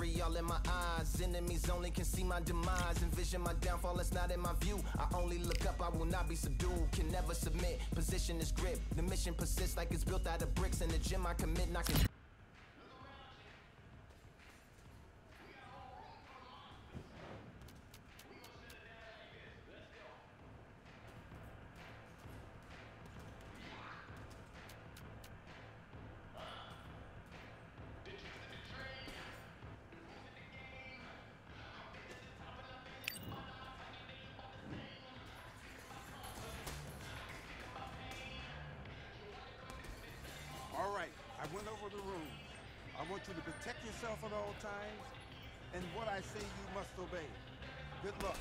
Victory all in my eyes. Enemies only can see my demise. Envision my downfall, it's not in my view. I only look up, I will not be subdued. Can never submit. Position is grip. The mission persists like it's built out of bricks. In the gym, I commit, knocking. I went over the rules. I want you to protect yourself at all times, and what I say you must obey. Good luck.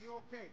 you okay?